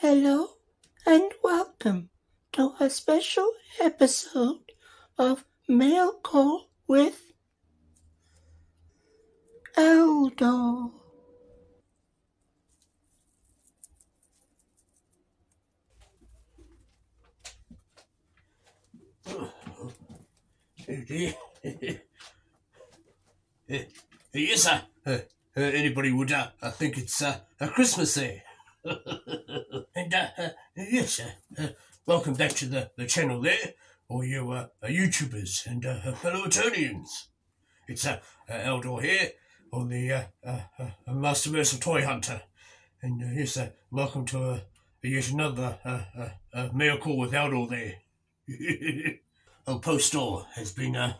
Hello and welcome to a special episode of Mail Call with. Uh, yes, sir. Uh, uh, anybody would, uh, I think it's uh, a Christmas Day. and, uh, uh, yes, sir. Uh, welcome back to the, the channel there, all you uh, uh, YouTubers and uh, fellow Eternians. It's uh, uh, Eldor here on the uh, uh, uh, Masterversal Toy Hunter. And uh, yes, sir, welcome to uh, yet another uh, uh, uh, mail call with Eldor there. oh, Post-Or has been uh,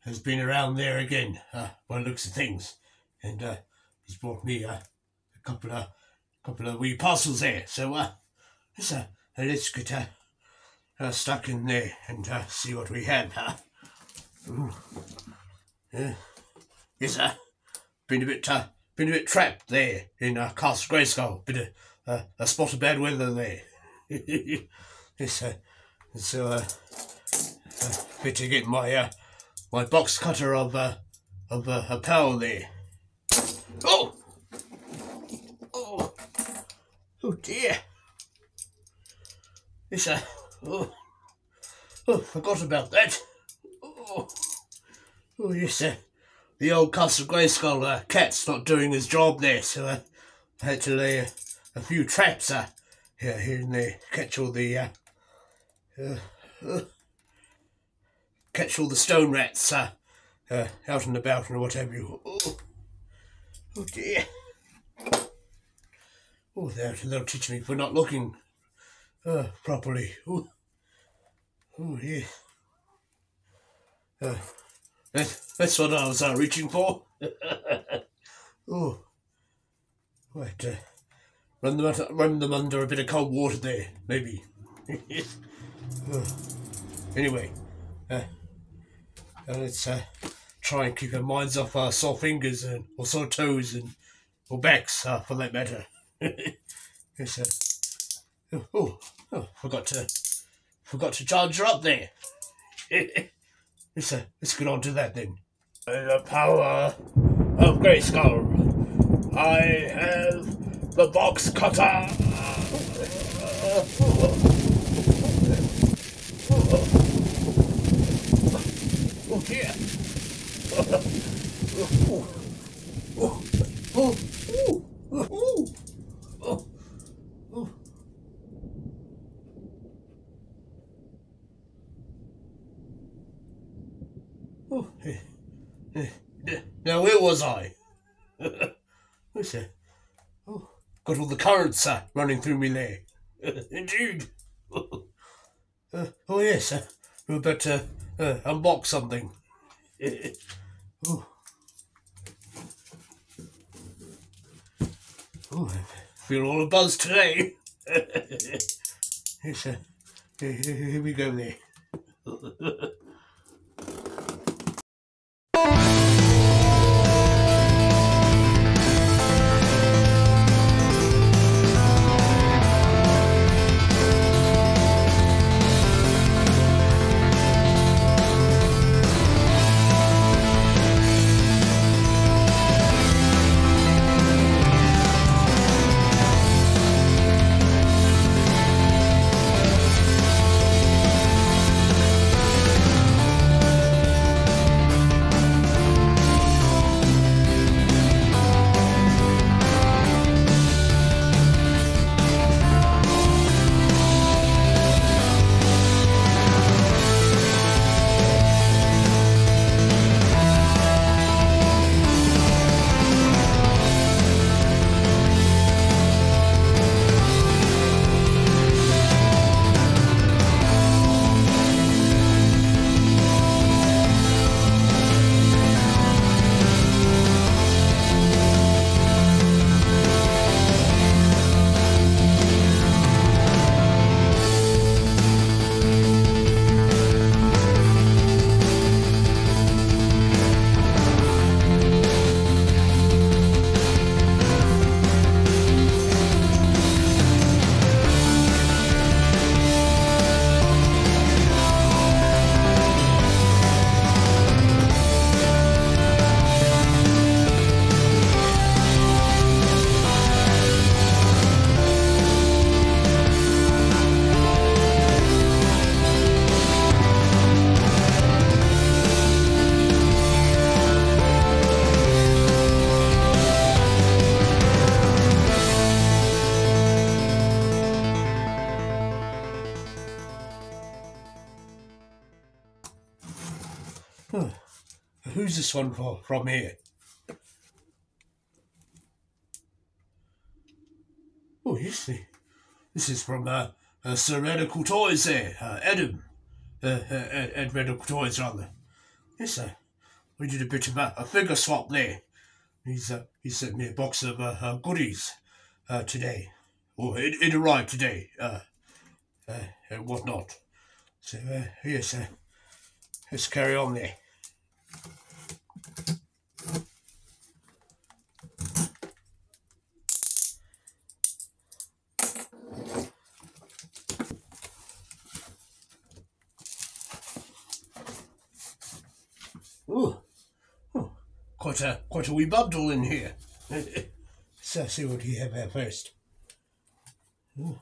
has been around there again, uh, by the looks of things, and uh, he's brought me uh, a couple of couple of wee parcels there. So uh, let's uh, let's get uh, uh, stuck in there and uh, see what we have. Huh? Yeah. Yes, uh, been a bit uh, been a bit trapped there in uh, Castle Grayskull. Bit of uh, a spot of bad weather there. yes, uh, so uh, uh, bit to get my uh, my box cutter of uh, of uh, a power there. Oh, oh dear. Yes, uh, oh, oh, forgot about that. Oh, oh yes, uh, the old Castle Grayskull uh, cat's not doing his job there, so uh, I had to lay a, a few traps uh, here, here and there, catch all the uh, uh, uh, catch all the stone rats uh, uh, out and about and what have you. Oh, oh dear. Oh, they'll, they'll teach me for not looking uh, properly. Oh, oh yeah. Uh, that, that's what I was uh, reaching for. oh, right. Uh, run them out, run them under a bit of cold water there, maybe. Oh. Anyway, uh, uh, let's uh, try and keep our minds off our sore fingers and or sore toes and or backs, uh, for that matter. Uh, oh, oh, forgot to forgot to charge her up there. let's uh, let's get on to that then. The power of Grayskull. I have the box cutter. Oh oh, oh, oh, oh, oh, oh, oh. Oh, eh, eh, eh. Now where was I? What's that? Oh, got all the currents uh, running through me there. Indeed. Uh, oh yes, uh, we're about to uh, unbox something. oh. oh, I feel all a buzz today. yes, uh, here, here we go there. This one for, from here? Oh, yes, this is from uh, uh, Sir Radical Toys there, uh, Adam. Uh, uh, Ed Radical Toys, rather. Yes, sir. We did a bit of a, a figure swap there. He's uh, he sent me a box of uh, uh, goodies uh, today. Well, it, it arrived today, uh, uh, and whatnot. So, uh, yes, uh, let's carry on there. Ooh, oh, quite a quite a wee bundle in here. so see what we have here first. Ooh.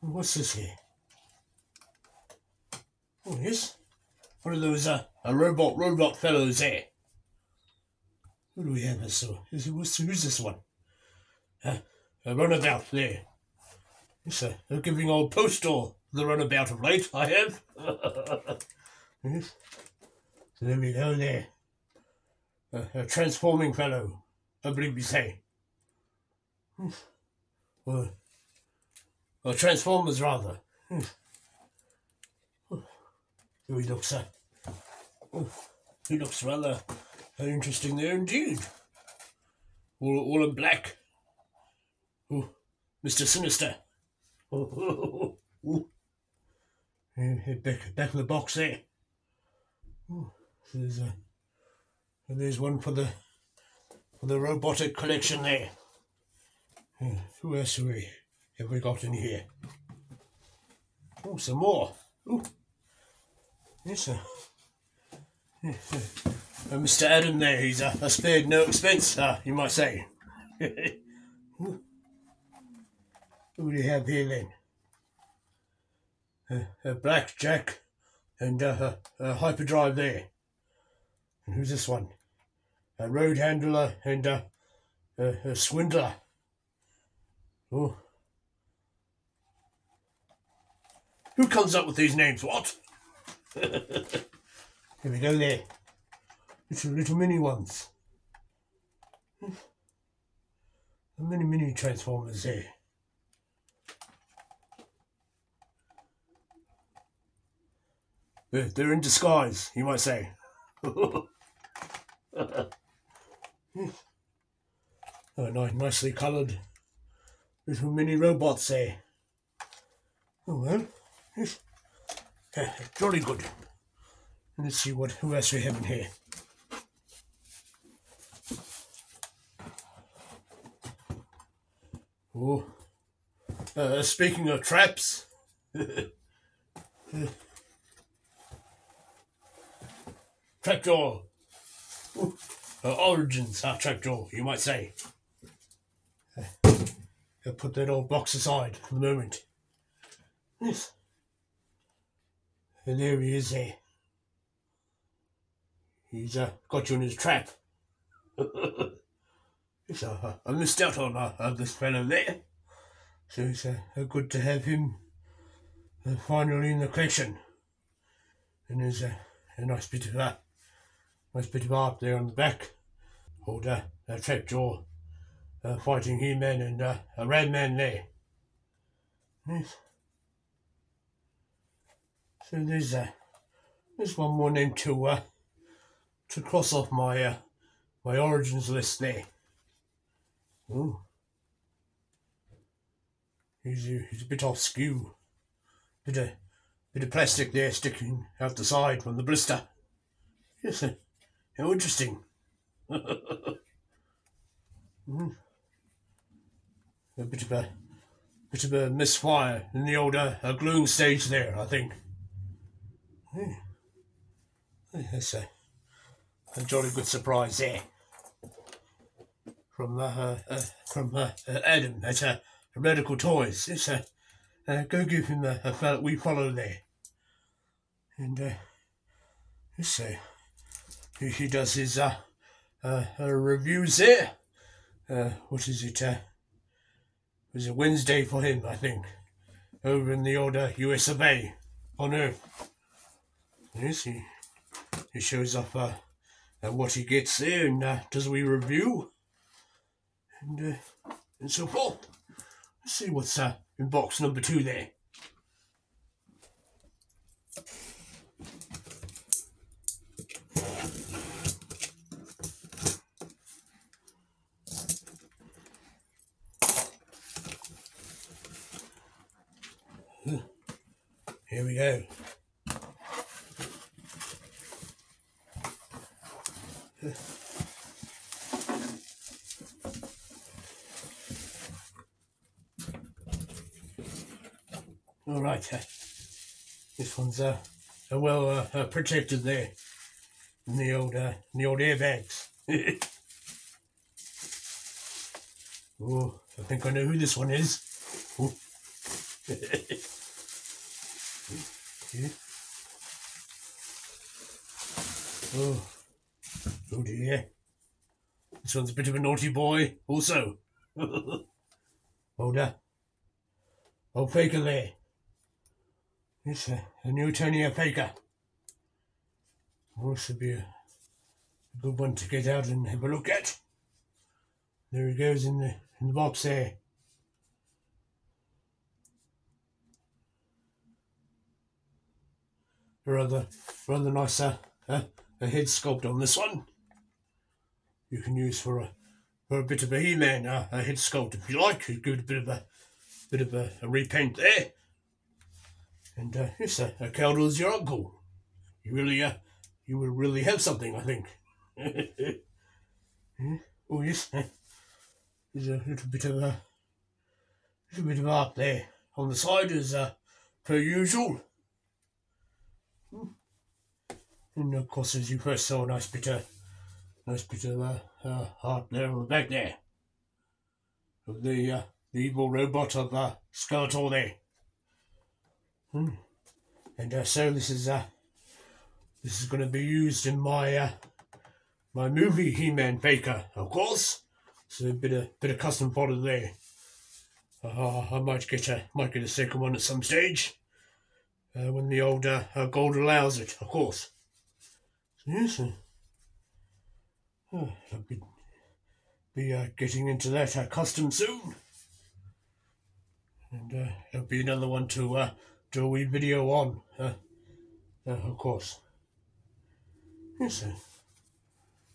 What's this here? Oh yes, one of those uh, a robot robot fellows there. What do we have? So is what's, who's this one? Uh, a runabout there. It's a, a giving old postal the runabout of late, I have. yes. So there we go there. A, a transforming fellow, I believe you say. Well, or Transformers rather. Here he looks, uh, oh, he looks rather uh, interesting there indeed. All, all in black. Oh, Mr. Sinister. Oh, oh, oh. Back, back in the box there. There's a, and there's one for the for the robotic collection there. Uh, who else have we, have we got in here? Oh, some more. Oh, yes, sir. Uh, Mr. Adam there, he's uh, a spared no expense, uh, you might say. Who do we have here then? A blackjack and uh, a, a hyperdrive there. And who's this one? A road handler and uh, a, a swindler. Oh. Who comes up with these names? What? Here we go there. Little, little mini ones. The mini, mini transformers there. They're, in disguise, you might say. oh, nice, nicely coloured little mini robots there. Oh well, yes. Uh, jolly good. Let's see what who else we have in here. Oh, uh, speaking of traps, trapjaw, oh, uh, origins are trapjaw, you might say. I'll put that old box aside for the moment. Yes. And there he is there. He's uh, got you in his trap. uh, I missed out on uh, this fellow there. So it's uh, good to have him uh, finally in the collection. And there's a, a nice bit of uh, nice bit of art there on the back. Old uh, a trap jaw uh, fighting He-Man and uh, a Red Man there. Yes. So there's uh, there's one more name to uh, to cross off my uh, my origins list there. Ooh. He's a, he's a bit off skew. Bit of bit of plastic there sticking out the side from the blister. Yes, uh, how interesting. mm a bit of a bit of a misfire in the older uh, gloom stage there, I think. Yeah. That's a, a jolly good surprise there from uh, uh, uh from uh, uh, Adam at uh, Medical Toys. It's a uh, go give him a, a we follow there, and uh, let's he, does his uh, uh, uh reviews here. Uh, what is it? Uh, it was a Wednesday for him, I think, over in the order US of A on Earth. Yes, he, he shows off what he gets there and does we review and and so forth. Let's see what's in box number two there. Here we go. All right, uh, this one's uh, uh well uh, uh, protected there in the old uh, in the old airbags. oh, I think I know who this one is. Oh. Oh, dear. This one's a bit of a naughty boy, also. Hold up. Oh, Faker there. It's a, a new Tony Faker. This would be a, a good one to get out and have a look at. There he goes in the in the box there. Rather rather nice uh, uh, a head sculpt on this one. You can use for a for a bit of a He-Man uh, a head sculpt if you like. You give it a bit of a bit of a, a repaint there. And uh, yes, uh, is your uncle. You really uh, you will really have something, I think. yeah. Oh yes, there's a little bit of a little bit of art there on the side as uh, per usual. And of course, as you first saw, a nice bit of, nice bit of uh, uh, heart there on the back there. Of the, uh, the evil robot of uh, Skeletor there. Hmm. And uh, so this is, uh, this is going to be used in my, uh, my movie He-Man Faker, of course. So a bit of, bit of custom fodder there. Uh, I might get a, might get a second one at some stage. Uh, when the old uh, gold allows it, of course. Yes, uh, I'll be, be uh, getting into that uh, custom soon. And uh, there'll be another one to uh, do a wee video on, uh, uh, of course. Yes,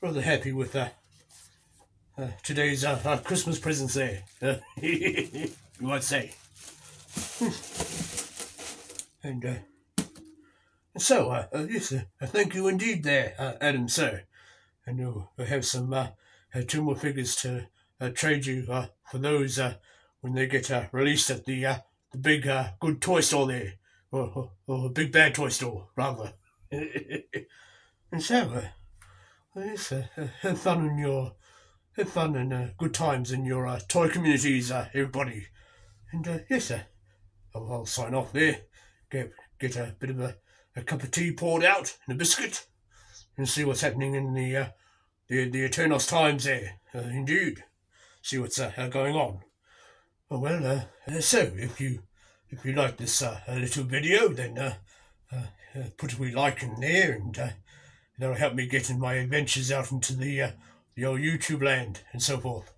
rather happy with uh, uh, today's uh, uh, Christmas presents there, uh, you might say. and uh, so, uh, uh, yes, uh, thank you indeed there, uh, Adam, sir. And uh, we have some uh, uh, two more figures to uh, trade you uh, for those uh, when they get uh, released at the uh, the big uh, good toy store there, or, or, or big bad toy store, rather. and so, uh, yes, uh, uh, have fun in your have fun and uh, good times in your uh, toy communities, uh, everybody. And uh, yes, I'll, I'll sign off there. Get get a bit of a a cup of tea poured out and a biscuit, and see what's happening in the uh, the the Eternos Times there. Uh, indeed, see what's uh, going on. Oh, well, uh, so if you if you like this uh, little video, then uh, uh, put a wee like in there, and uh, that'll help me get in my adventures out into the uh, the old YouTube land and so forth.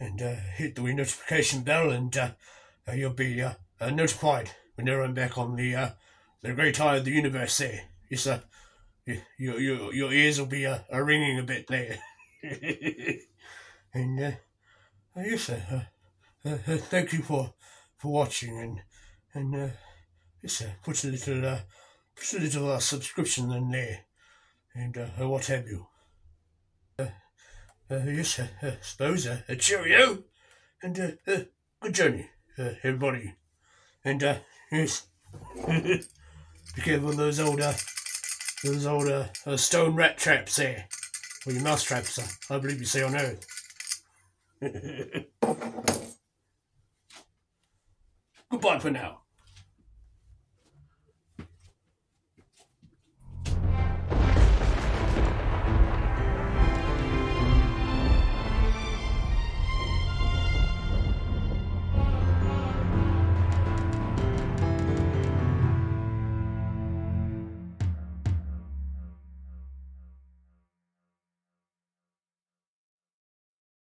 And uh, hit the wee notification bell, and uh, uh, you'll be uh, uh, notified whenever I'm back on the uh, the great eye of the universe there. Yes, uh, your, your, your ears will be uh, uh, ringing a bit there. and, uh, uh, yes, sir, uh, uh, uh, thank you for, for watching and, and, uh, yes, sir, put a little, uh, put a little uh, subscription in there and, uh, uh, what have you. Uh, uh, yes, sir, uh, suppose, uh, a cheerio and, uh, uh, good journey, uh, everybody. And, uh, yes. Be careful of those old, uh, those old uh, stone rat traps there. Or your mouse traps, I believe you say on Earth. Goodbye for now.